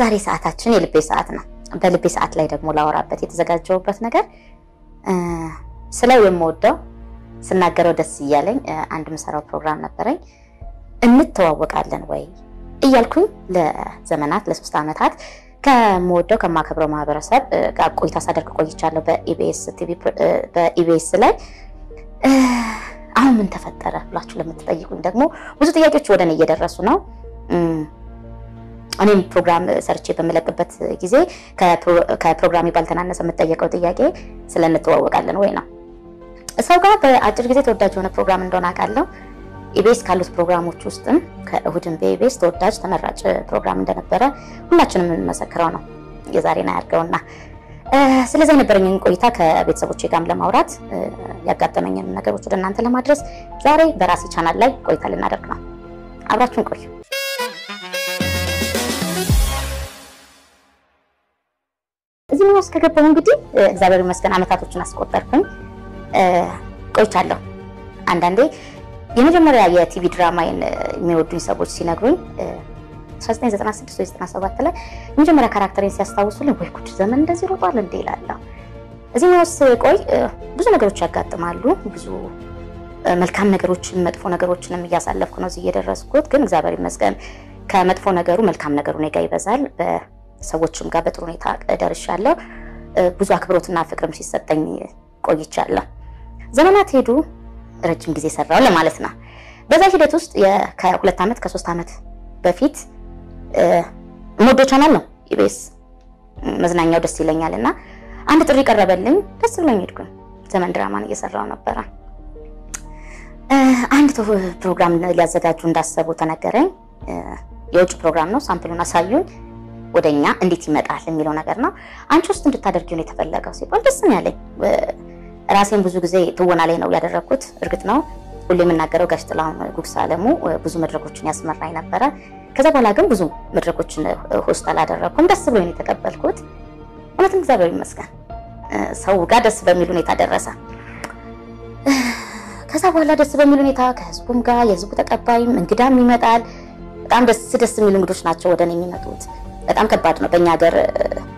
የዛሬ ሰዓታችን የልቤ ሰዓት ነው። በልቤ ሰዓት ላይ ደግሞ ላወራበት የተዘጋጀውበት ነገር ስለው የምወደው ስናገረው ደስ እያለኝ አንድ ምሰራው ፕሮግራም ነበረኝ። እንተዋወቃለን ወይ እያልኩኝ ለዘመናት ለሶስት ዓመታት ከምወደው ከማከብረው ማህበረሰብ ጋር ቆይታ ሳደርግ ቆይቻለሁ በኢቢኤስ ላይ። አሁን ምን ተፈጠረ ብላችሁ ለምትጠይቁኝ ደግሞ ብዙ ጥያቄዎች ወደ እኔ እየደረሱ ነው። እኔም ፕሮግራም ሰርቼ በምለቅበት ጊዜ ከፕሮግራሜ ባልተናነሰ የምጠየቀው ጥያቄ ስለ እንተዋወቃለን ወይ ነው። ሰው ጋር በአጭር ጊዜ ተወዳጅ የሆነ ፕሮግራም እንደሆነ አውቃለሁ። ኢቢኤስ ካሉት ፕሮግራሞች ውስጥም ከእሁድን በኢቢኤስ ተወዳጅ ተመራጭ ፕሮግራም እንደነበረ ሁላችንም የምንመሰክረው ነው። የዛሬን አያርገውና ስለዚ የነበረኝን ቆይታ ከቤተሰቦቼ ጋርም ለማውራት ያጋጠመኝን ነገሮች ወደ እናንተ ለማድረስ ዛሬ በራሴ ቻናል ላይ ቆይታ ልናደርግ ነው። አብራችሁን ቆዩ። እዚህ ውስጥ ከገባሁ እንግዲህ እግዚአብሔር ይመስገን ዓመታቶችን አስቆጠርኩኝ ቆይቻለሁ። አንዳንዴ የመጀመሪያ የቲቪ ድራማዬን የሚወዱኝ ሰዎች ሲነግሩኝ 1996 ወይ 97 ላይ የመጀመሪያ character ኤን ሲያስታውሱልኝ ወይ ጉድ ዘመን እንደዚህ ሮጧል እንዴ እላለሁ። እዚህ ውስጥ ቆይ ብዙ ነገሮች ያጋጥማሉ። ብዙ መልካም ነገሮችን መጥፎ ነገሮችንም እያሳለፍኩ ነው እዚህ እየደረስኩት። ግን እግዚአብሔር ይመስገን ከመጥፎ ነገሩ መልካም ነገሩ እኔ ጋ ይበዛል። በሰዎችም ጋር በጥሩ ሁኔታ ደርሻለሁ። ብዙ አክብሮትና ፍቅርም ሲሰጠኝ ቆይቻለሁ። ዘመናት ሄዱ፣ ረጅም ጊዜ ሰራው ለማለት ነው። በዛ ሂደት ውስጥ ከሁለት ዓመት ከሶስት ዓመት በፊት ሞዶ ቻናል ነው ኢቢኤስ መዝናኛው ደስ ይለኛል እና አንድ ጥሪ ቀረበልኝ። ደስ ብሎኝ ሄድኩኝ። ዘመን ድራማን እየሰራው ነበረ። አንድ ፕሮግራም ሊያዘጋጁ እንዳሰቡ ተነገረኝ። የውጭ ፕሮግራም ነው። sample ኡን አሳዩኝ። ወደኛ እንዴት ይመጣል የሚለው ነገር ነው። አንቺ host እንድታደርጊው ነው የተፈለገው ሲባል ደስ ነው ያለኝ። ራሴን ብዙ ጊዜ ትወና ላይ ነው ያደረግኩት። እርግጥ ነው ሁሌ የምናገረው ጋሽ ጥላሁን ጉግሳ አለሙ ብዙ መድረኮችን ያስመራኝ ነበረ። ከዛ በኋላ ግን ብዙ መድረኮችን ሆስት አላደረኩም። ደስ ብሎኝ ነው የተቀበልኩት። እውነትም እግዚአብሔር ይመስገን ሰው ጋር ደስ በሚል ሁኔታ ደረሰ። ከዛ በኋላ ደስ በሚል ሁኔታ ከህዝቡም ጋር የህዝቡ ተቀባይም እንግዳም ይመጣል። በጣም ደስ ደስ የሚሉ እንግዶች ናቸው ወደ እኔ የሚመጡት። በጣም ከባድ ነው። በእኛ ሀገር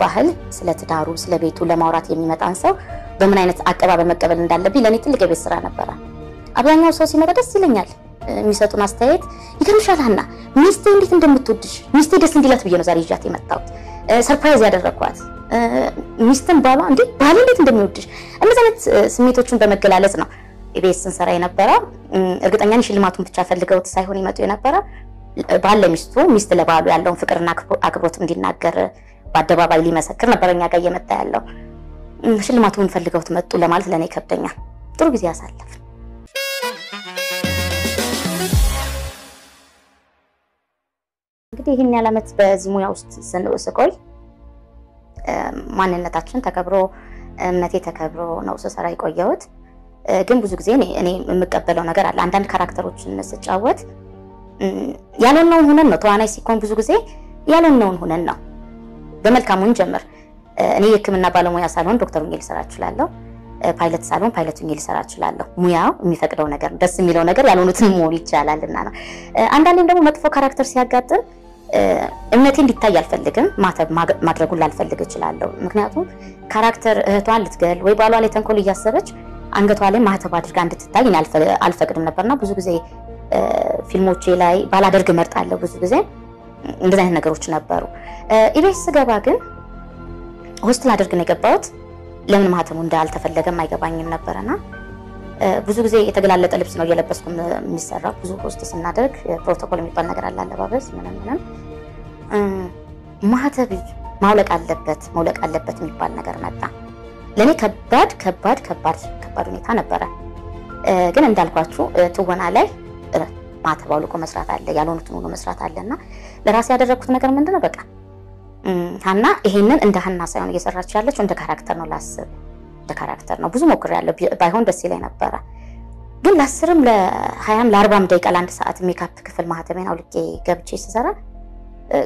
ባህል ስለ ትዳሩ ስለ ቤቱ ለማውራት የሚመጣን ሰው በምን አይነት አቀባበል መቀበል እንዳለብኝ ለእኔ ትልቅ የቤት ስራ ነበረ። አብዛኛው ሰው ሲመጣ ደስ ይለኛል። የሚሰጡን አስተያየት ይገርምሻል ሀና ሚስቴ እንዴት እንደምትወድሽ ሚስቴ ደስ እንዲላት ብዬ ነው ዛሬ ይዣት የመጣሁት። surprise ያደረግኳት ሚስትን ባሏ እንዴ ባሌ እንዴት እንደሚወድሽ እነዚህ አይነት ስሜቶችን በመገላለጽ ነው ኢቢኤስ ስንሰራ የነበረ። እርግጠኛ ሽልማቱን ብቻ ፈልገውት ሳይሆን ይመጡ የነበረ ባል ለሚስቱ ሚስት ለባሉ ያለውን ፍቅርና አክብሮት እንዲናገር በአደባባይ ሊመሰክር ነበር እኛ ጋር እየመጣ ያለው። ሽልማቱን ፈልገውት መጡ ለማለት ለእኔ ይከብደኛል። ጥሩ ጊዜ ያሳለፍ እንግዲህ ይህን ያህል ዓመት በዚህ ሙያ ውስጥ ስቆይ ማንነታችን ተከብሮ እምነቴ ተከብሮ ነው ስሰራ የቆየሁት። ግን ብዙ ጊዜ እኔ የምቀበለው ነገር አለ። አንዳንድ ካራክተሮችን ስጫወት ያልሆነውን ሁነን ነው። ተዋናይ ሲኮን ብዙ ጊዜ ያልሆነውን ሁነን ነው። በመልካሙ እንጀምር። እኔ የሕክምና ባለሙያ ሳልሆን ዶክተር ሆኜ ልሰራ እችላለሁ። ፓይለት ሳልሆን ፓይለት ሆኜ ልሰራ እችላለሁ። ሙያው የሚፈቅደው ነገር ደስ የሚለው ነገር ያልሆኑትን መሆን ይቻላል እና ነው። አንዳንዴም ደግሞ መጥፎ character ሲያጋጥም እምነቴ እንዲታይ አልፈልግም። ማተብ ማድረጉን ላልፈልግ እችላለሁ። ምክንያቱም character እህቷን ልትገል ወይ ባሏ ላይ ተንኮል እያሰበች አንገቷ ላይ ማህተብ አድርጋ እንድትታይ አልፈቅድም ነበርና ብዙ ጊዜ ፊልሞቼ ላይ ባላደርግ እመርጣለሁ። ብዙ ጊዜ እንደዚህ አይነት ነገሮች ነበሩ። ኢቢኤስ ስገባ ግን host ላደርግ ነው የገባሁት። ለምን ማህተቡ እንዳልተፈለገም አይገባኝም ነበረና ብዙ ጊዜ የተገላለጠ ልብስ ነው እየለበስኩ የሚሰራው። ብዙ host ስናደርግ ፕሮቶኮል የሚባል ነገር አለ፣ አለባበስ ምንም ምንም። ማህተብ ማውለቅ አለበት መውለቅ አለበት የሚባል ነገር መጣ። ለእኔ ከባድ ከባድ ከባድ ከባድ ሁኔታ ነበረ። ግን እንዳልኳችሁ ትወና ላይ ማተብ አውልቆ መስራት አለ፣ ያልሆኑትን ሁሉ መስራት አለ እና ለራሴ ያደረግኩት ነገር ምንድን ነው በቃ ሀና ይሄንን እንደ ሀና ሳይሆን እየሰራች ያለችው እንደ character ነው ላስብ እንደ character ነው። ብዙ ሞክሬያለሁ፣ ባይሆን ደስ ይለኝ ነበረ። ግን ለአስርም ለሀያም ለአርባም ደቂቃ ለአንድ ሰዓት ሜካፕ ክፍል ማህተቤን አውልቄ ገብቼ ስሰራ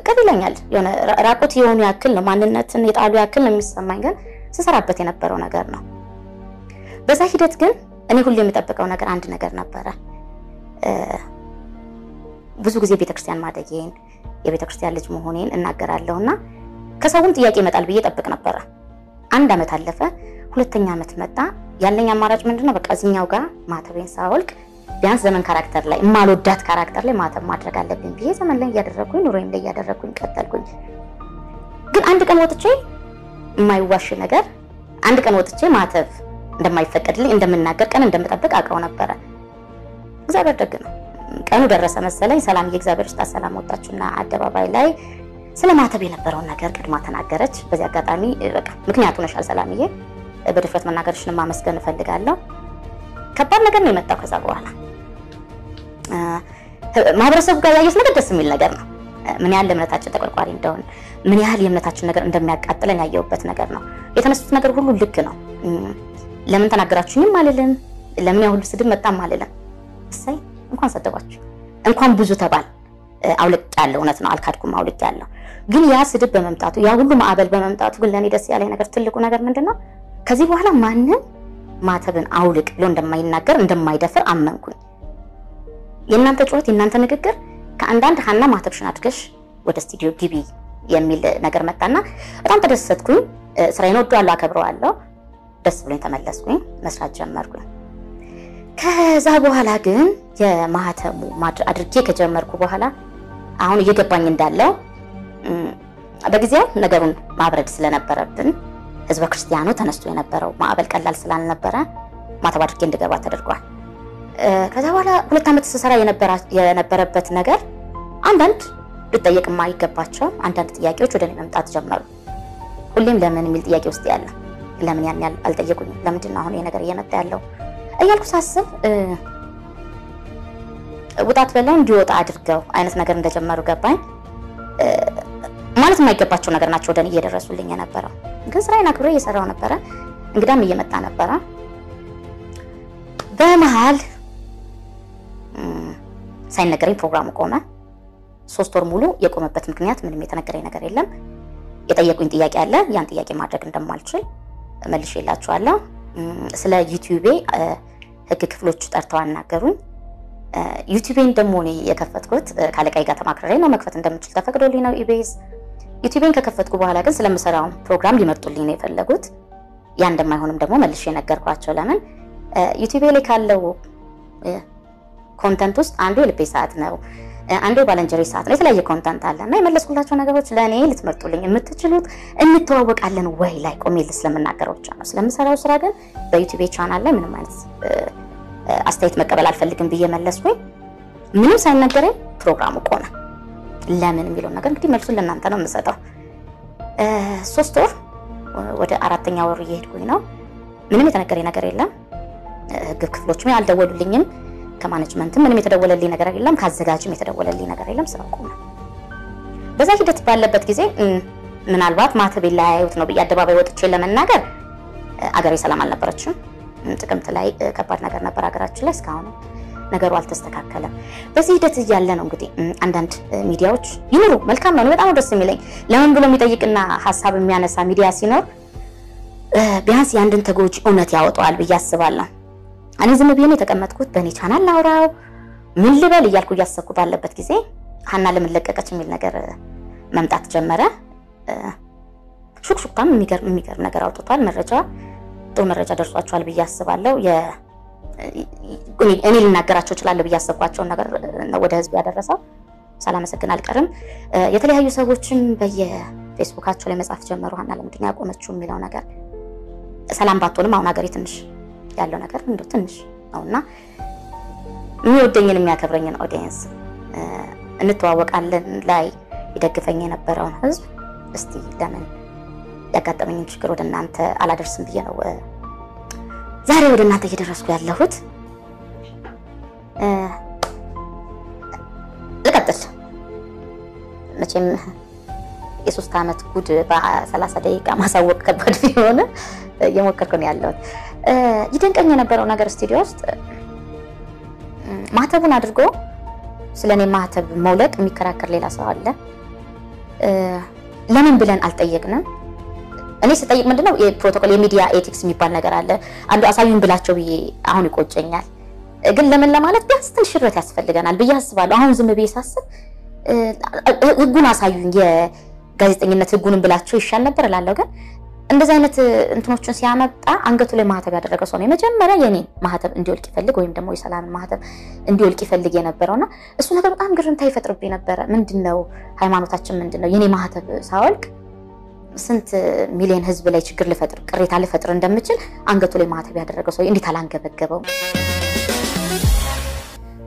ቅር ይለኛል። የሆነ ራቁት የሆኑ ያክል ነው ማንነትን የጣሉ ያክል ነው የሚሰማኝ። ግን ስሰራበት የነበረው ነገር ነው። በዛ ሂደት ግን እኔ ሁሌ የምጠብቀው ነገር አንድ ነገር ነበረ። ብዙ ጊዜ ቤተክርስቲያን ማደጌን የቤተ ክርስቲያን ልጅ መሆኔን እናገራለሁ እና ከሰውም ጥያቄ ይመጣል ብዬ እጠብቅ ነበረ። አንድ ዓመት አለፈ። ሁለተኛ ዓመት መጣ። ያለኝ አማራጭ ምንድነው? በቃ እዚኛው ጋር ማተቤን ሳወልቅ ቢያንስ ዘመን character ላይ የማልወዳት character ላይ ማተብ ማድረግ አለብኝ ብዬ ዘመን ላይ እያደረግኩኝ ኑሮዬም ላይ እያደረግኩኝ ቀጠልኩኝ። ግን አንድ ቀን ወጥቼ የማይዋሽ ነገር አንድ ቀን ወጥቼ ማተብ እንደማይፈቀድልኝ እንደምናገር ቀን እንደምጠብቅ አውቀው ነበረ። እግዚአብሔር ደግ ነው። ቀኑ ደረሰ መሰለኝ። ሰላምዬ እግዚአብሔር ይስጣት ሰላም ወጣችና አደባባይ ላይ ስለ ማተብ የነበረውን ነገር ቅድማ ተናገረች። በዚህ አጋጣሚ በቃ ምክንያቱ ነሻል ሰላምዬ፣ በድፍረት መናገርሽን ማመስገን እፈልጋለሁ። ከባድ ነገር ነው የመጣው ከዛ በኋላ ማህበረሰቡ ጋር ያየሁት ነገር ደስ የሚል ነገር ነው። ምን ያህል ለእምነታችን ተቆርቋሪ እንደሆን ምን ያህል የእምነታችን ነገር እንደሚያቃጥለን ያየሁበት ነገር ነው። የተነሱት ነገር ሁሉ ልክ ነው። ለምን ተናገራችሁኝም አልልም። ለምን ያ ሁሉ ስድብ መጣም አልልም። እንኳን ሰደባችሁ፣ እንኳን ብዙ ተባል። አውልቅ ያለው እውነት ነው፣ አልካድኩም፣ አውልቅ ያለው ግን ያ ስድብ በመምጣቱ ያ ሁሉ ማዕበል በመምጣቱ ግን ለእኔ ደስ ያለኝ ነገር ትልቁ ነገር ምንድን ነው? ከዚህ በኋላ ማንም ማተብን አውልቅ ብሎ እንደማይናገር እንደማይደፍር አመንኩኝ። የእናንተ ጩኸት የእናንተ ንግግር ከአንዳንድ ሀና ማተብሽን አድርገሽ ወደ ስቱዲዮ ግቢ የሚል ነገር መጣና በጣም ተደሰትኩኝ። ስራዬን ወደዋለሁ፣ አከብረዋለሁ። ደስ ብሎኝ ተመለስኩኝ፣ መስራት ጀመርኩኝ። ከዛ በኋላ ግን የማህተሙ አድርጌ ከጀመርኩ በኋላ አሁን እየገባኝ እንዳለው በጊዜው ነገሩን ማብረድ ስለነበረብን ህዝበ ክርስቲያኑ ተነስቶ የነበረው ማዕበል ቀላል ስላልነበረ ማተብ አድርጌ እንድገባ ተደርጓል። ከዛ በኋላ ሁለት ዓመት ስሰራ የነበረበት ነገር አንዳንድ ልጠየቅ የማይገባቸው አንዳንድ ጥያቄዎች ወደ እኔ መምጣት ጀመሩ። ሁሌም ለምን የሚል ጥያቄ ውስጥ ያለ ለምን ያን ያህል አልጠየቁኝም? ለምንድን ነው አሁን ይሄ ነገር እየመጣ ያለው እያልኩ ሳስብ ውጣት በለው እንዲወጣ አድርገው አይነት ነገር እንደጀመሩ ገባኝ። ማለት የማይገባቸው ነገር ናቸው ወደ እኔ እየደረሱልኝ የነበረው። ግን ስራዬን አክብሬ እየሰራው ነበረ። እንግዳም እየመጣ ነበረ። በመሀል ሳይነገረኝ ፕሮግራሙ ቆመ። ሶስት ወር ሙሉ የቆመበት ምክንያት ምንም የተነገረኝ ነገር የለም። የጠየቁኝ ጥያቄ አለ። ያን ጥያቄ ማድረግ እንደማልችል መልሼላችኋለሁ። ስለ ዩቲዩቤ ህግ ክፍሎቹ ጠርተው አናገሩኝ። ዩቲዩቤን ደግሞ እኔ የከፈትኩት ከአለቃዬ ጋር ተማክሬ ነው። መክፈት እንደምችል ተፈቅዶልኝ ነው ኢቢኤስ። ዩቲዩቤን ከከፈትኩ በኋላ ግን ስለምሰራውን ፕሮግራም ሊመርጡልኝ ነው የፈለጉት። ያ እንደማይሆንም ደግሞ መልሼ ነገርኳቸው። ለምን ዩቲዩቤ ላይ ካለው content ውስጥ አንዱ የልቤ ሰዓት ነው፣ አንዱ የባለንጀሪ ሰዓት ነው። የተለያየ content አለ እና የመለስኩላቸው ነገሮች ለእኔ ልትመርጡልኝ የምትችሉት እንተዋወቃለን ወይ ላይ ቆሜ ስለምናገረው ብቻ ነው። ስለምሰራው ስራ ግን በዩቲዩቤ ቻናል ላይ ምንም አይነት አስተያየት መቀበል አልፈልግም ብዬ መለስኩኝ። ምንም ሳይነገረኝ ፕሮግራሙ ቆመ። ለምን የሚለውን ነገር እንግዲህ መልሱን ለእናንተ ነው የምሰጠው። ሶስት ወር ወደ አራተኛ ወር እየሄድኩኝ ነው። ምንም የተነገረኝ ነገር የለም። ህግ ክፍሎችም አልደወሉልኝም። ከማኔጅመንትም ምንም የተደወለልኝ ነገር የለም። ከአዘጋጅም የተደወለልኝ ነገር የለም። ስራው ቆመ። በዛ ሂደት ባለበት ጊዜ ምናልባት ማተቤን ላያዩት ነው ብዬ አደባባይ ወጥቼ ለመናገር አገሬ ሰላም አልነበረችም። ጥቅምት ላይ ከባድ ነገር ነበር ሀገራችን ላይ። እስካሁን ነገሩ አልተስተካከለም። በዚህ ሂደት እያለ ነው እንግዲህ አንዳንድ ሚዲያዎች ይኑሩ፣ መልካም ነው። በጣም ደስ የሚለኝ ለምን ብሎ የሚጠይቅና ሀሳብ የሚያነሳ ሚዲያ ሲኖር ቢያንስ የአንድን ተጎጂ እውነት ያወጣዋል ብዬ አስባለሁ። እኔ ዝም ብዬ ነው የተቀመጥኩት። በእኔ ቻናል ላውራው ምን ልበል እያልኩ እያሰብኩ ባለበት ጊዜ ሀና ለምን ለቀቀች የሚል ነገር መምጣት ጀመረ። ሹክሹክታም የሚገርም ነገር አውጥቷል። መረጃ ጥሩ መረጃ ደርሷቸዋል ብዬ አስባለሁ። እኔ ልናገራቸው እችላለሁ ብዬ ያሰብኳቸውን ነገር ወደ ህዝብ ያደረሰው። ሳላመሰግን አልቀርም። የተለያዩ ሰዎችም በየፌስቡካቸው ላይ መጻፍ ጀመሩ። ሀና ለምንድን ነው ያቆመችው የሚለው ነገር ሰላም ባትሆንም አሁን ሀገሬ ትንሽ ያለው ነገር እንደው ትንሽ ነውና የሚወደኝን የሚያከብረኝን audience እንተዋወቃለን ላይ ይደግፈኝ የነበረውን ህዝብ እስቲ ለምን ያጋጠመኝን ችግር ወደ እናንተ አላደርስም ብዬ ነው ዛሬ ወደ እናንተ እየደረስኩ ያለሁት። ልቀጥል። መቼም የሶስት ዓመት ጉድ በሰላሳ ደቂቃ ማሳወቅ ከባድ ቢሆን እየሞከርኩ ነው ያለሁት። ይደንቀኝ የነበረው ነገር ስቱዲዮ ውስጥ ማህተቡን አድርጎ ስለ እኔ ማህተብ መውለቅ የሚከራከር ሌላ ሰው አለ። ለምን ብለን አልጠየቅንም። እኔ ስጠይቅ ምንድነው የፕሮቶኮል የሚዲያ ኤቲክስ የሚባል ነገር አለ። አንዱ አሳዩን ብላቸው ብዬ አሁን ይቆጨኛል። ግን ለምን ለማለት ቢያንስ ትንሽ ሽረት ያስፈልገናል ብዬ አስባለሁ። አሁን ዝም ብዬ ሳስብ ህጉን አሳዩኝ የጋዜጠኝነት ህጉንም ብላቸው ይሻል ነበር እላለሁ። ግን እንደዚህ አይነት እንትኖችን ሲያመጣ አንገቱ ላይ ማህተብ ያደረገ ሰው ነው የመጀመሪያ የኔ ማህተብ እንዲወልቅ ይፈልግ ወይም ደግሞ የሰላምን ማህተብ እንዲወልቅ ይፈልግ የነበረውና እሱ ነገር በጣም ግርምታ ይፈጥርብኝ ነበረ። ምንድን ነው ሃይማኖታችን ምንድን ነው? የኔ ማህተብ ሳወልቅ ስንት ሚሊዮን ህዝብ ላይ ችግር ልፈጥር ቅሬታ ልፈጥር እንደምችል አንገቱ ላይ ማህተብ ያደረገው ሰው እንዴት አላንገበገበው?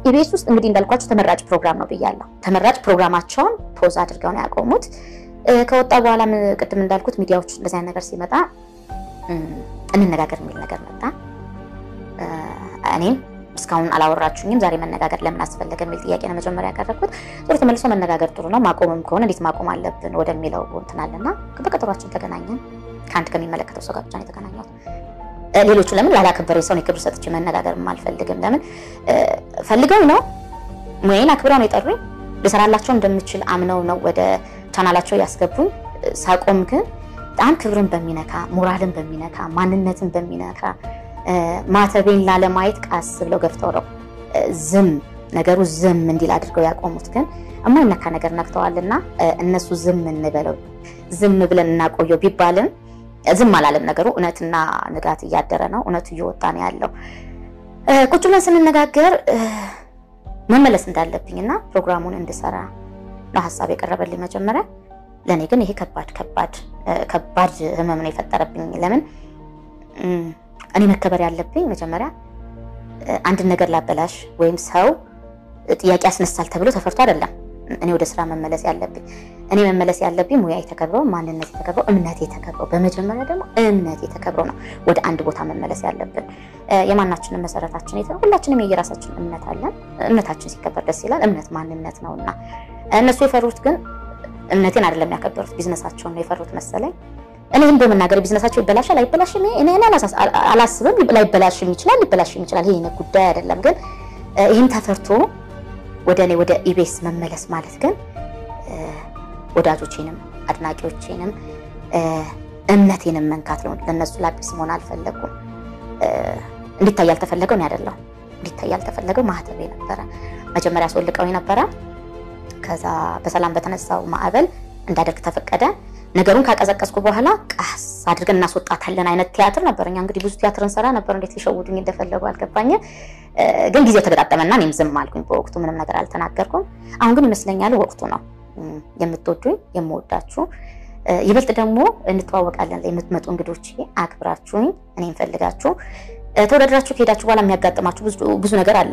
ኢቢኤስ ውስጥ እንግዲህ እንዳልኳቸው ተመራጭ ፕሮግራም ነው ብያለሁ። ተመራጭ ፕሮግራማቸውን ፖዝ አድርገው ነው ያቆሙት። ከወጣ በኋላ ቅድም እንዳልኩት ሚዲያዎች እንደዚህ ነገር ሲመጣ እንነጋገር የሚል ነገር መጣ። እኔም እስካሁን አላወራችሁኝም፣ ዛሬ መነጋገር ለምን አስፈለገ የሚል ጥያቄ ነው መጀመሪያ ያቀረብኩት። ጥሩ ተመልሶ መነጋገር ጥሩ ነው፣ ማቆምም ከሆነ እንዴት ማቆም አለብን ወደሚለው እንትን አለና በቀጠሯችን ተገናኘን። ከአንድ ከሚመለከተው ሰው ጋር ብቻ ነው የተገናኘሁት። ሌሎቹ ለምን ላላከበረኝ ሰው ክብር ሰጥቼ መነጋገር አልፈልግም። ለምን ፈልገው ነው ሙያዬን አክብረው ነው የጠሩኝ። ልሰራላቸው እንደምችል አምነው ነው ወደ ቻናላቸው ያስገቡኝ። ሳቆም ግን በጣም ክብርን በሚነካ ሞራልን በሚነካ ማንነትን በሚነካ ማተቤን ላለማየት ቃስ ብለው ገፍተው ነው ዝም ነገሩ ዝም እንዲል አድርገው ያቆሙት። ግን የማይነካ ነገር ነክተዋልና እነሱ ዝም እንበለው ዝም ብለን እናቆየው ቢባልም ዝም አላለም ነገሩ። እውነትና ንጋት እያደረ ነው። እውነቱ እየወጣ ነው ያለው። ቁጭ ብለን ስንነጋገር መመለስ እንዳለብኝና ፕሮግራሙን እንድሰራ ነው ሀሳብ የቀረበልኝ መጀመሪያ። ለእኔ ግን ይሄ ከባድ ከባድ ከባድ ህመም ነው የፈጠረብኝ። ለምን እኔ መከበር ያለብኝ መጀመሪያ አንድን ነገር ላበላሽ ወይም ሰው ጥያቄ ያስነሳል ተብሎ ተፈርቶ አይደለም እኔ ወደ ስራ መመለስ ያለብኝ። እኔ መመለስ ያለብኝ ሙያ የተከብረው፣ ማንነት የተከብረው፣ እምነት የተከብረው፣ በመጀመሪያ ደግሞ እምነት የተከብረው ነው ወደ አንድ ቦታ መመለስ ያለብን። የማናችንን መሰረታችን የተ ሁላችንም የየራሳችን እምነት አለን። እምነታችን ሲከበር ደስ ይላል። እምነት ማንነት ነውና እነሱ የፈሩት ግን እምነቴን አይደለም ያከበሩት፣ ቢዝነሳቸውን ነው የፈሩት መሰለኝ። እኔ ዝም በመናገር ቢዝነሳቸው ይበላሻል አይበላሽም፣ እኔ አላስብም። ላይበላሽም ይችላል፣ ሊበላሽም ይችላል። ይሄ ጉዳይ አይደለም። ግን ይህን ተፈርቶ ወደ እኔ ወደ ኢቢኤስ መመለስ ማለት ግን ወዳጆቼንም አድናቂዎቼንም እምነቴንም መንካት ነው። ለነሱ ላጲስ መሆን አልፈለጉም። እንዲታይ ያልተፈለገው እኔ አይደለሁ። እንዲታይ ያልተፈለገው ማህተቤ ነበረ። መጀመሪያ አስወልቀው ነበረ። ከዛ በሰላም በተነሳው ማዕበል እንዳደርግ ተፈቀደ። ነገሩን ካቀዘቀዝኩ በኋላ ቀስ አድርገን እናስወጣታለን አይነት ቲያትር ነበር። እኛ እንግዲህ ብዙ ቲያትር እንሰራ ነበር። እንዴት ሊሸውዱኝ እንደፈለጉ አልገባኝም። ግን ጊዜው ተገጣጠመና እኔም ዝም አልኩኝ። በወቅቱ ምንም ነገር አልተናገርኩም። አሁን ግን ይመስለኛል ወቅቱ ነው። የምትወዱኝ የምወዳችሁ፣ ይበልጥ ደግሞ እንተዋወቃለን የምትመጡ እንግዶች አክብራችሁኝ እኔም ፈልጋችሁ ተወዳድራችሁ ከሄዳችሁ በኋላ የሚያጋጥማችሁ ብዙ ነገር አለ።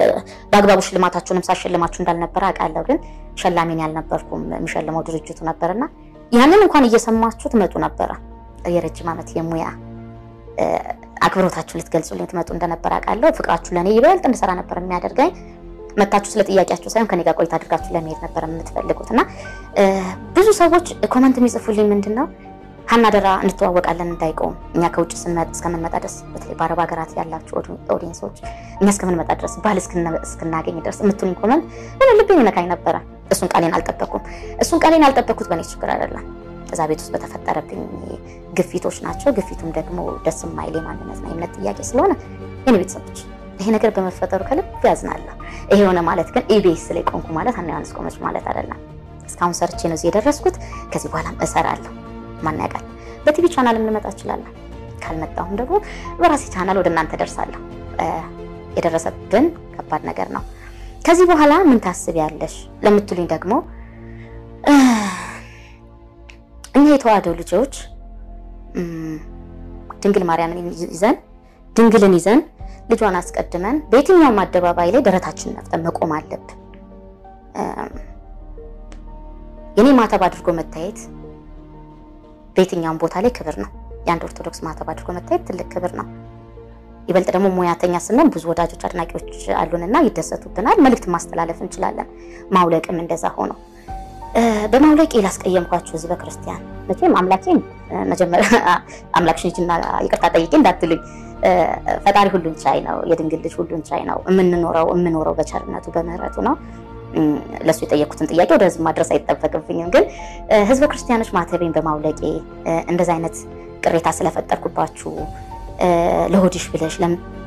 በአግባቡ ሽልማታችሁንም ሳሸልማችሁ እንዳልነበረ አውቃለሁ። ግን ሸላሚን ያልነበርኩም የሚሸልመው ድርጅቱ ነበርና ያንን እንኳን እየሰማችሁ ትመጡ ነበረ። የረጅም ዓመት የሙያ አክብሮታችሁ ልትገልጹልኝ ትመጡ እንደነበረ አውቃለሁ። ፍቅራችሁ ለእኔ ይበልጥ እንድሰራ ነበር የሚያደርገኝ። መጥታችሁ ስለ ጥያቄያችሁ ሳይሆን ከኔ ጋር ቆይታ አድርጋችሁ ለመሄድ ነበር የምትፈልጉት እና ብዙ ሰዎች comment የሚጽፉልኝ ምንድን ነው ሀና አደራ እንተዋወቃለን እንዳይቆም እኛ ከውጭ እስከምንመጣ ድረስ በተለይ በአረብ ሀገራት ያላችሁ audience ኦች እኛ እስከምንመጣ ድረስ ባል እስክናገኝ ድረስ የምትሉኝ comment ምን ልቤን ይነካኝ ነበረ። እሱን ቃሌን አልጠበኩም። እሱን ቃሌን ያልጠበኩት በእኔ ችግር አይደለም፣ እዛ ቤት ውስጥ በተፈጠረብኝ ግፊቶች ናቸው። ግፊቱም ደግሞ ደስ የማይል ማንነትና የእምነት ጥያቄ ስለሆነ የኔ ቤተሰቦች ይሄ ነገር በመፈጠሩ ከልብ ያዝናለሁ። ይሄ የሆነ ማለት ግን ኢቢኤስ ላይ ቆምኩ ማለት ሀና ዮሐንስ ቆመች ማለት አይደለም። እስካሁን ሰርቼ ነው እዚህ የደረስኩት። ከዚህ በኋላም እሰራለሁ። ማን ያውቃል? በ TV channel ም ልመጣ እችላለሁ። ካልመጣሁም ደግሞ በራሴ ቻናል ወደ እናንተ ደርሳለሁ። የደረሰብን ከባድ ነገር ነው። ከዚህ በኋላ ምን ታስቢያለሽ ለምትሉኝ ደግሞ እኛ የተዋህዶ ልጆች ድንግል ማርያምን ይዘን ድንግልን ይዘን ልጇን አስቀድመን በየትኛውም አደባባይ ላይ ደረታችንን ነፍተን መቆም አለብን። የኔ ማተብ አድርጎ መታየት በየትኛውም ቦታ ላይ ክብር ነው። የአንድ ኦርቶዶክስ ማተብ አድርጎ መታየት ትልቅ ክብር ነው። ይበልጥ ደግሞ ሙያተኛ ስንሆን ብዙ ወዳጆች አድናቂዎች አሉንና ይደሰቱብናል። መልእክት ማስተላለፍ እንችላለን። ማውለቅም እንደዛ ሆኖ በማውለቅ ላስቀየምኳችሁ ህዝበ ክርስቲያን መቼም አምላኬን መጀመሪያ አምላክሽን ይቅርታ ጠይቄ እንዳትሉኝ። ፈጣሪ ሁሉን ቻይ ነው። የድንግል ልጅ ሁሉን ቻይ ነው። የምንኖረው የምኖረው በቸርነቱ በምህረቱ ነው። ለሱ የጠየኩትን ጥያቄ ወደ ህዝብ ማድረስ አይጠበቅብኝም። ግን ህዝበ ክርስቲያኖች ማተቤን በማውለቄ እንደዚ አይነት ቅሬታ ስለፈጠርኩባችሁ ለሆድሽ ብለሽ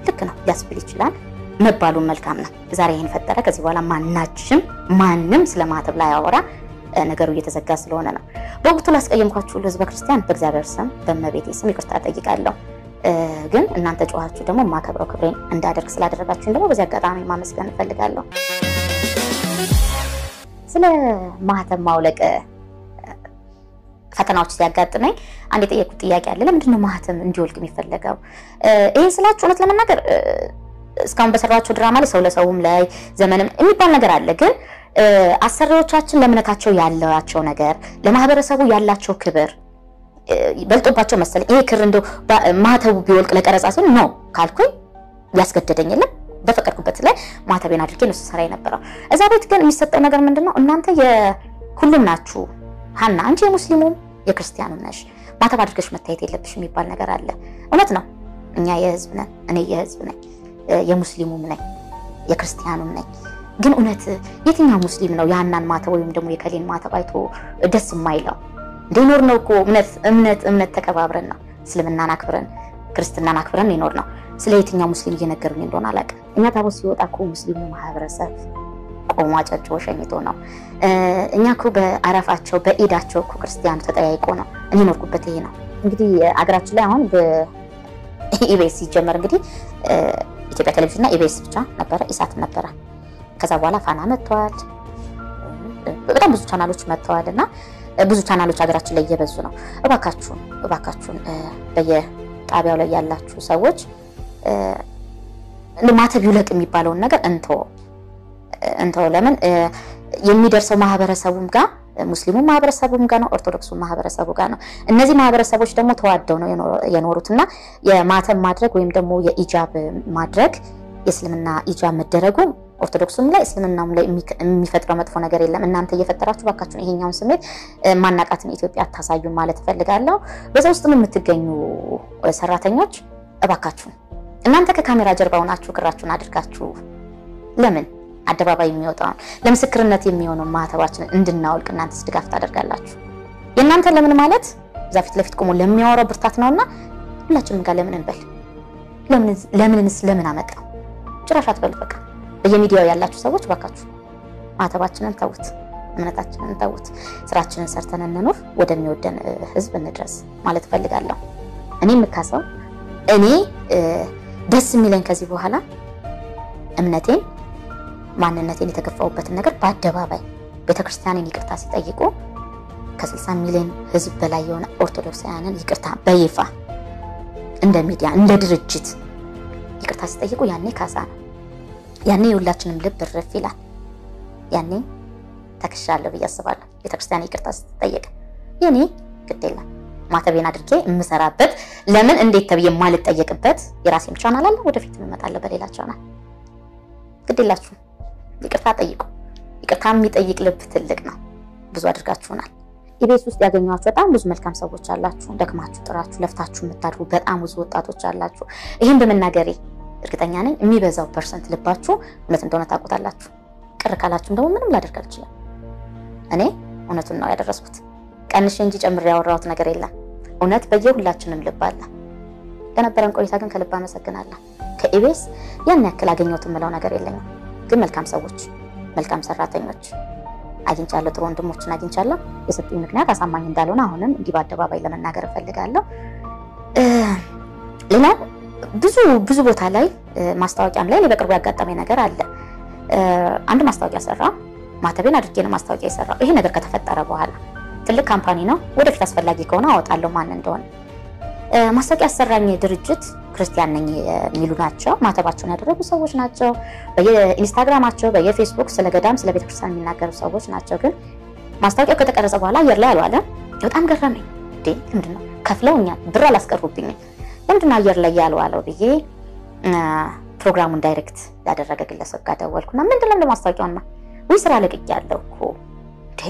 ልክ ነው ሊያስብል ይችላል። መባሉን መልካም ነው። ዛሬ ይህን ፈጠረ። ከዚህ በኋላ ማናችም ማንም ስለ ማተብ ላይ ያወራ ነገሩ እየተዘጋ ስለሆነ ነው። በወቅቱ ላስቀየምኳችሁ ህዝበ ክርስቲያን በእግዚአብሔር ስም በእመቤቴ ስም ይቅርታ ጠይቃለሁ። ግን እናንተ ጨዋችሁ ደግሞ የማከብረው ክብሬን እንዳደርግ ስላደረጋችሁን ደግሞ በዚህ አጋጣሚ ማመስገን እፈልጋለሁ። ስለ ማህተብ ማውለቅ ፈተናዎች ሲያጋጥመኝ አንድ የጠየቁት ጥያቄ አለ። ለምንድን ነው ማህተም እንዲወልቅ የሚፈለገው? ይህን ስላችሁ እውነት ለመናገር እስካሁን በሰራቸው ድራማ ላይ ሰው ለሰውም ላይ ዘመንም የሚባል ነገር አለ። ግን አሰሪዎቻችን ለእምነታቸው ያላቸው ነገር ለማህበረሰቡ ያላቸው ክብር በልጦባቸው መሰለኝ ይሄ ክር እንደው ማህተቡ ቢወልቅ ለቀረጻ ሲል ነው ካልኩኝ ያስገደደኝ የለም። በፈቀድኩበት ላይ ማህተቤን አድርጌ ነው ስሰራ የነበረው። እዛ ቤት ግን የሚሰጠው ነገር ምንድን ነው? እናንተ የሁሉም ናችሁ። ሀና አንቺ የሙስሊሙም የክርስቲያኑ ነሽ፣ ማህተብ አድርገሽ መታየት የለብሽ የሚባል ነገር አለ። እውነት ነው። እኛ የህዝብ ነን። እኔ የህዝብ ነኝ፣ የሙስሊሙም ነኝ፣ የክርስቲያኑም ነኝ። ግን እውነት የትኛው ሙስሊም ነው የሀናን ማህተብ ወይም ደግሞ የከሌን ማህተብ አይቶ ደስ የማይለው? እንዲኖር ነው እኮ እምነት እምነት እምነት ተከባብረን ነው እስልምናን አክብረን ክርስትናን አክብረን ይኖር ነው። ስለ የትኛው ሙስሊም እየነገሩኝ እንደሆነ አላውቅም። እኛ ታቦት ሲወጣ እኮ ሙስሊሙ ማህበረሰብ ቆሞ አጨብጭቦ ሸኝቶ ነው። እኛ እኮ በአረፋቸው በኢዳቸው እኮ ክርስቲያኑ ተጠያይቆ ነው። እኔ ኖርኩበት ይሄ ነው። እንግዲህ አገራችን ላይ አሁን በኢቢኤስ ሲጀመር እንግዲህ ኢትዮጵያ ቴሌቪዥን እና ኢቢኤስ ብቻ ነበረ፣ ኢሳት ነበረ። ከዛ በኋላ ፋና መጥተዋል። በጣም ብዙ ቻናሎች መጥተዋል እና ብዙ ቻናሎች ሀገራችን ላይ እየበዙ ነው። እባካችሁን እባካችሁን በየጣቢያው ላይ ያላችሁ ሰዎች ማተብ ይውለቅ የሚባለውን ነገር እንተው እንተው። ለምን የሚደርሰው ማህበረሰቡም ጋር ሙስሊሙ ማህበረሰቡም ጋር ነው፣ ኦርቶዶክሱ ማህበረሰቡ ጋር ነው። እነዚህ ማህበረሰቦች ደግሞ ተዋደው ነው የኖሩት እና የማተብ ማድረግ ወይም ደግሞ የኢጃብ ማድረግ የእስልምና ኢጃብ መደረጉ ኦርቶዶክሱም ላይ እስልምናውም ላይ የሚፈጥረው መጥፎ ነገር የለም። እናንተ እየፈጠራችሁ ባካችሁን ይሄኛውን ስሜት ማናቃትን ኢትዮጵያ አታሳዩን ማለት እፈልጋለሁ። በዛ ውስጥም የምትገኙ ሰራተኞች እባካችሁን እናንተ ከካሜራ ጀርባ ሆናችሁ ክራችሁን አድርጋችሁ ለምን አደባባይ የሚወጣውን ለምስክርነት የሚሆነውን ማህተባችንን እንድናወልቅ እናንተስ ድጋፍ ታደርጋላችሁ? የእናንተ ለምን ማለት እዛ ፊት ለፊት ቆሞ ለሚያወራው ብርታት ነውና ሁላችንም ጋር ለምን እንበል። ለምንንስ ለምን አመጣው ጭራሽ አትበሉ። በቃ በየሚዲያው ያላችሁ ሰዎች ባካችሁ ማህተባችንን ተዉት፣ እምነታችንን ተዉት፣ ስራችንን ሰርተን እንኑር፣ ወደሚወደን ህዝብ እንድረስ ማለት እፈልጋለሁ። እኔ የምካሰው እኔ ደስ የሚለኝ ከዚህ በኋላ እምነቴን ማንነቴን የተገፋሁበትን ነገር በአደባባይ ቤተክርስቲያንን ይቅርታ ሲጠይቁ ከ60 ሚሊዮን ህዝብ በላይ የሆነ ኦርቶዶክሳውያንን ይቅርታ በይፋ እንደ ሚዲያ እንደ ድርጅት ይቅርታ ሲጠይቁ ያኔ ካሳ ነው። ያኔ የሁላችንም ልብ እርፍ ይላል። ያኔ ተክሻለሁ ብዬ አስባለሁ። ቤተክርስቲያን ይቅርታ ስትጠየቅ የኔ ግድ የለም ማተቤን አድርጌ የምሰራበት ለምን እንዴት ተብዬ የማልጠየቅበት የራሴም ቻናል አለ። ወደፊት እመጣለሁ በሌላ ቻናል። ግድ የላችሁም፣ ይቅርታ ጠይቁ። ይቅርታ የሚጠይቅ ልብ ትልቅ ነው። ብዙ አድርጋችሁናል። ኢቢኤስ ውስጥ ያገኟችሁ በጣም ብዙ መልካም ሰዎች አላችሁ። ደክማችሁ ጥራችሁ ለፍታችሁ የምታድሩ በጣም ብዙ ወጣቶች አላችሁ። ይህን በመናገሬ እርግጠኛ ነኝ የሚበዛው percent ልባችሁ እውነት እንደሆነ ታውቁታላችሁ። ቅር ካላችሁም ደግሞ ምንም ላደርግ አልችልም። እኔ እውነቱን ነው ያደረስኩት። ቀንሼ እንጂ ጨምሬ ያወራሁት ነገር የለም። እውነት በየሁላችንም ልብ አለ። ለነበረን ቆይታ ግን ከልብ አመሰግናለሁ። ከኢቢኤስ ያን ያክል አገኘሁት የምለው ነገር የለኝም። ግን መልካም ሰዎች፣ መልካም ሰራተኞች አግኝቻለሁ። ጥሩ ወንድሞችን አግኝቻለሁ። የሰጡኝ ምክንያት አሳማኝ እንዳልሆነ አሁንም እንዲህ በአደባባይ ለመናገር እፈልጋለሁ። ሌላው ብዙ ብዙ ቦታ ላይ ማስታወቂያም ላይ በቅርቡ ያጋጠመኝ ነገር አለ። አንድ ማስታወቂያ ሰራሁ። ማተቤን አድርጌ ነው ማስታወቂያ የሰራሁት። ይሄ ነገር ከተፈጠረ በኋላ ትልቅ company ነው። ወደፊት አስፈላጊ ከሆነ አወጣለሁ ማን እንደሆነ። ማስታወቂያ ያሰራኝ ድርጅት ክርስቲያን ነኝ የሚሉ ናቸው። ማተባቸውን ያደረጉ ሰዎች ናቸው። በየኢንስታግራማቸው በየፌስቡክ ስለ ገዳም ስለ ቤተክርስቲያን የሚናገሩ ሰዎች ናቸው። ግን ማስታወቂያው ከተቀረጸ በኋላ አየር ላይ አልዋለም። በጣም ገረመኝ። ምንድን ነው ከፍለውኛል፣ ብር አላስቀሩብኝም፣ ምንድን ነው አየር ላይ ያልዋለው ብዬ ፕሮግራሙን direct ያደረገ ግለሰብ ጋር ደወልኩና ምንድን ነው ማስታወቂያውማ ወይ ስራ ለቅቄያለሁ እኮ እንዴ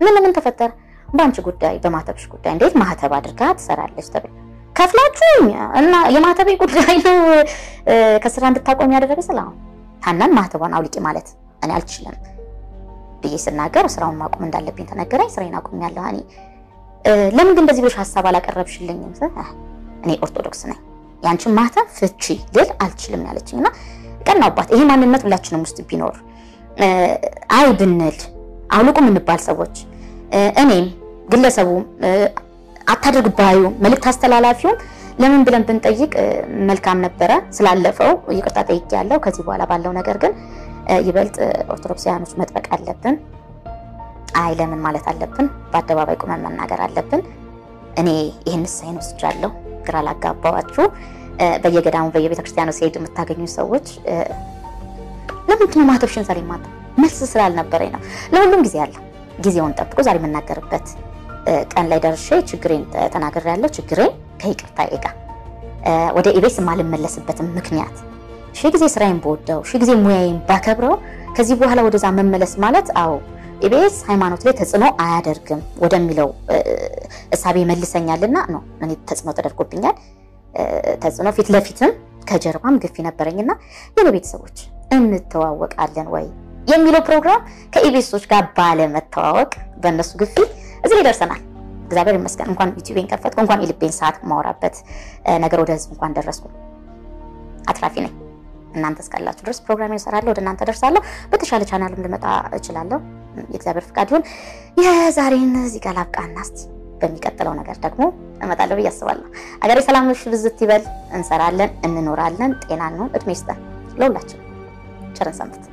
ምን ምን ተፈጠረ? በአንቺ ጉዳይ በማተብሽ ጉዳይ እንዴት ማህተብ አድርጋ ትሰራለች ተብሎ ከፍላችሁኝ እና የማህተቤ ጉዳይ ነው ከስራ እንድታቆም ያደረገ ስላሁን ሀናን ማህተቧን አውልቂ ማለት እኔ አልችልም ብዬ ስናገር ስራውን ማቆም እንዳለብኝ ተነገረኝ። ስራዬን አቁሜያለሁ። እኔ ለምን ግን እንደዚህ ሀሳብ አላቀረብሽልኝም? እኔ ኦርቶዶክስ ነኝ፣ ያንቺን ማህተብ ፍቺ ልል አልችልም ያለችኝ እና ቀናውባት። ይሄ ማንነት ሁላችንም ውስጥ ቢኖር አይ ብንል አውልቁ የምንባል ሰዎች እኔም ግለሰቡም አታድርግ ባዩ መልእክት አስተላላፊውም ለምን ብለን ብንጠይቅ መልካም ነበረ። ስላለፈው ይቅርታ ጠይቄያለሁ። ከዚህ በኋላ ባለው ነገር ግን ይበልጥ ኦርቶዶክሳውያኖች መጥበቅ አለብን። አይ ለምን ማለት አለብን። በአደባባይ ቁመን መናገር አለብን። እኔ ይህን ሳይን ወስጃለሁ። ግራ ላጋባዋችሁ በየገዳሙ በየቤተክርስቲያኑ ሲሄድ የምታገኙ ሰዎች ለምንድን ነው ማተብሽን ዛሬ ማታ መልስ ስላልነበረኝ ነው። ለሁሉም ጊዜ አለ። ጊዜውን ጠብቆ ዛሬ የምናገርበት ቀን ላይ ደርሼ ችግሬን ተናግሬያለሁ። ችግሬን ከይቅርታ ጋር ወደ ኢቢኤስ የማልመለስበትም ምክንያት ሺህ ጊዜ ስራዬን በወደው ሺህ ጊዜ ሙያዬን ባከብረው ከዚህ በኋላ ወደዛ መመለስ ማለት አዎ ኢቢኤስ ሃይማኖት ላይ ተጽዕኖ አያደርግም ወደሚለው እሳቤ መልሰኛልና ነው። እኔ ተጽዕኖ ተደርጎብኛል። ተጽዕኖ ፊት ለፊትም ከጀርባም ግፊ ነበረኝና የኔ ቤተሰቦች እንተዋወቃለን ወይ የሚለው ፕሮግራም ከኢቢኤሶች ጋር ባለመተዋወቅ በእነሱ ግፊ እዚህ ላይ ደርሰናል። እግዚአብሔር ይመስገን። እንኳን ዩቲዩቤን ከፈትኩ፣ እንኳን የልቤን ሰዓት ማወራበት ነገር ወደ ህዝብ እንኳን ደረስኩ። አትራፊ ነኝ። እናንተ እስካላችሁ ድረስ ፕሮግራሜን እሰራለሁ፣ ወደ እናንተ ደርሳለሁ። በተሻለ ቻናልም ልመጣ እችላለሁ። የእግዚአብሔር ፍቃድ ይሁን። የዛሬን እዚህ ጋር ላብቃና እስኪ በሚቀጥለው ነገር ደግሞ እመጣለሁ ብዬ አስባለሁ። አገሬ ሰላሞች ብዝት ይበል። እንሰራለን፣ እንኖራለን። ጤና ነው፣ እድሜ ይስጠን ለሁላችን። ቸርን ሰንብት።